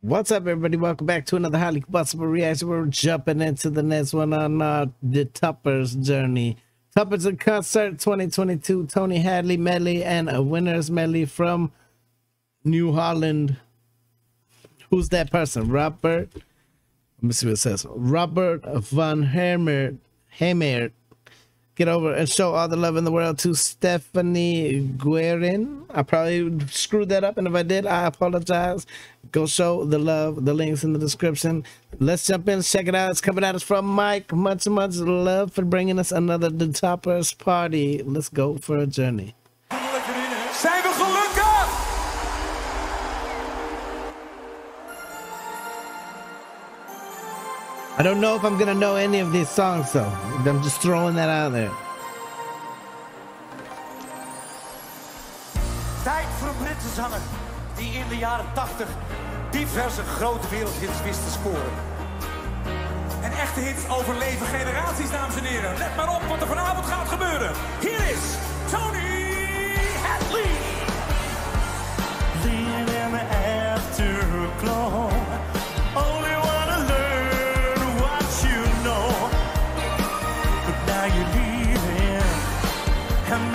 What's up, everybody? Welcome back to another highly combustible reaction. We're jumping into the next one on uh, the Toppers journey. Toppers in concert 2022. Tony Hadley medley and a winners medley from New Holland. Who's that person? Robert. Let me see what it says. Robert von Hammer. Hammer get over and show all the love in the world to Stephanie Guerin. I probably screwed that up, and if I did, I apologize. Go show the love. The links in the description. Let's jump in, check it out. It's coming at us from Mike. Much, much love for bringing us another The Toppers party. Let's go for a journey. I don't know if I'm gonna know any of these songs though. I'm just throwing that out there. Tijd voor een Britse zanger die in de jaren 80 diverse grote wereldhits wist te scoren. En echte hits overleven generaties, dames en heren. Let maar op wat er vanavond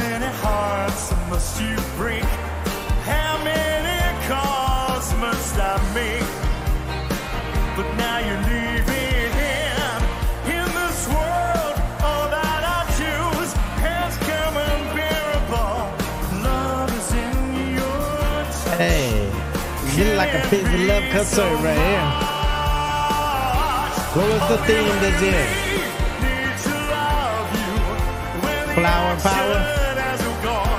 many hearts must you break? How many calls must I make? But now you're leaving. In this world, all that I choose has come unbearable. Love is in your touch. Hey, getting like a piece of love concert right here. What was the theme this year? Flower power? Take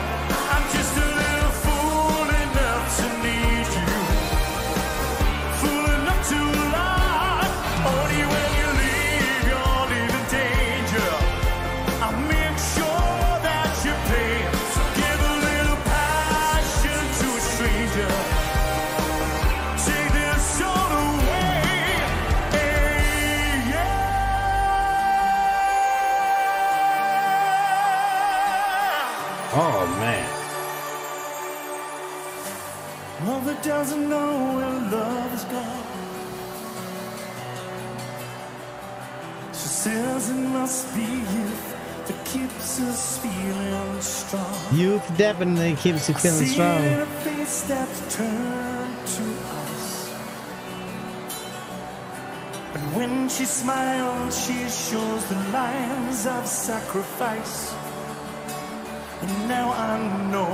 says it must be youth that keeps us feeling strong. Youth definitely keeps you feeling See it in strong. face that's turned to us. And when she smiles, she shows the lines of sacrifice. And now I know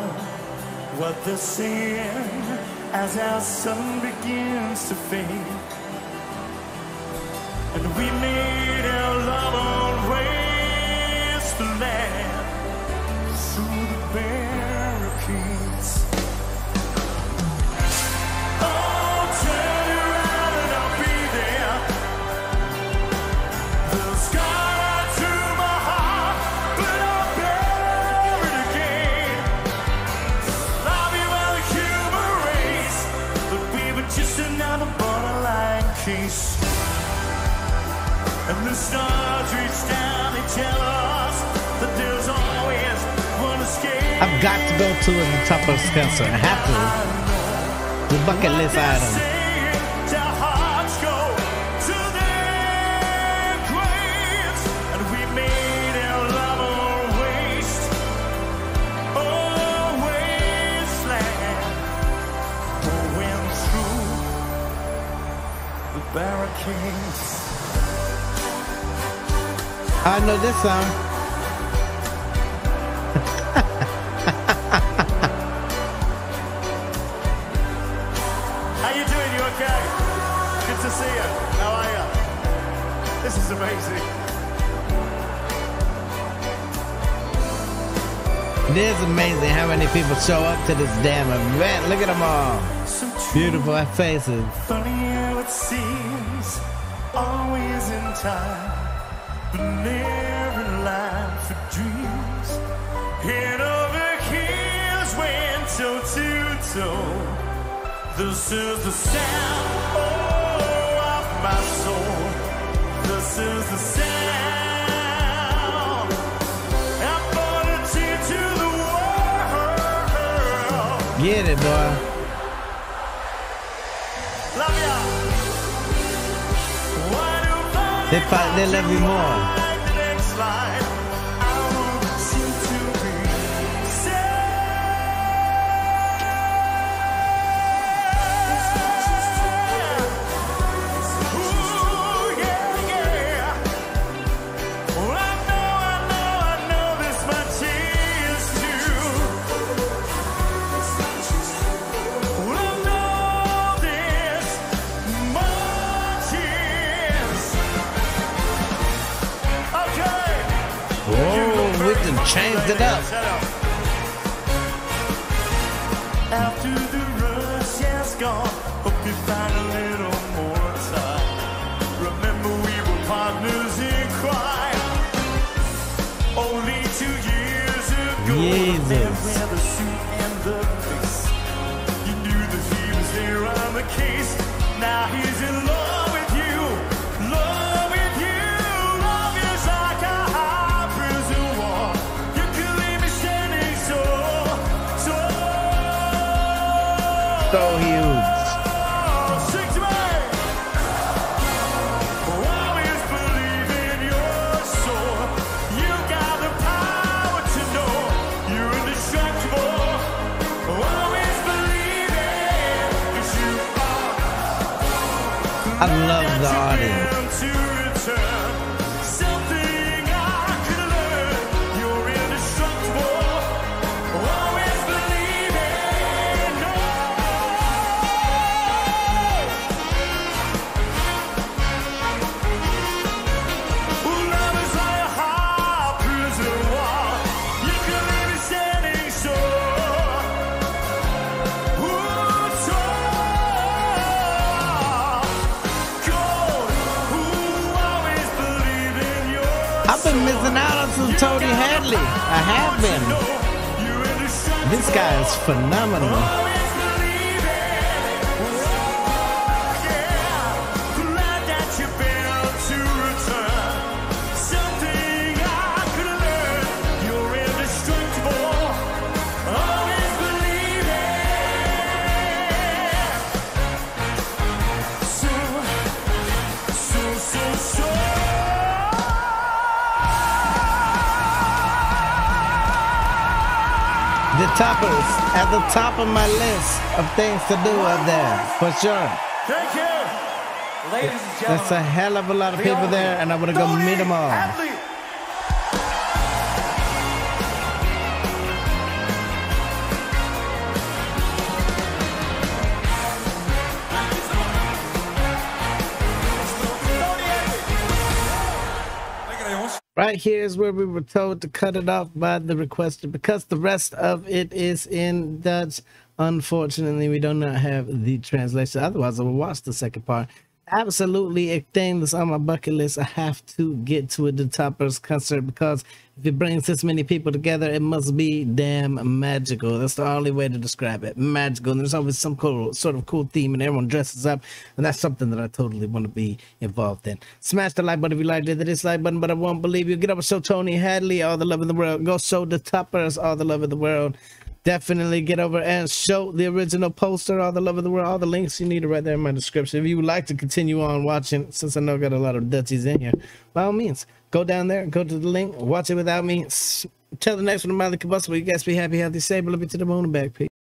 what they're saying as our sun begins to fade. And we made I've got to go to the Toppers concert. I have to. The bucket list item. I know this song. Okay? Good to see you. How are you? This is amazing. It is amazing how many people show up to this damn event. Look at them all. Beautiful faces. Funny how it seems, always in time, but never in line for dreams. Head over heels, went toe to toe. This is the sound oh, of my soul. This is the sound. I brought it into the world. Get it, boy. Love you. Why do I They fight, they love you more. Whoa, we done changed it up. After the rush has gone, hope you find a little more time. Remember we were partners in crime. Only two years ago, Jesus. the suit and the face. You knew that he was there on the case. Now he's in love you are. I love the audience. I've been missing out on some Tony Hadley. I have been. This guy is phenomenal. The toppers at the top of my list of things to do up there, for sure. Thank you. Ladies and gentlemen. That's a hell of a lot of people there, and I'm gonna go meet them all. Right here is where we were told to cut it off by the requester because the rest of it is in Dutch. Unfortunately, we do not have the translation. Otherwise, I will watch the second part. Absolutely a thing that's on my bucket list. I have to get to a The Toppers concert because if it brings this many people together, it must be damn magical. That's the only way to describe it. Magical. And there's always some cool, sort of cool theme, and everyone dresses up, and that's something that I totally want to be involved in. Smash the like button if you liked it. The dislike button, but I won't believe you. Get up and show Tony Hadley all the love in the world. Go show the toppers all the love in the world. Definitely get over and show the original poster, all the love of the world. All the links you need are right there in my description. If you would like to continue on watching, since I know I got a lot of Dutchies in here, by all means, go down there, go to the link, watch it without me. Tell the next one, Highly Combustible. You guys be happy, healthy, stable. Let me to the moon and back. Peace.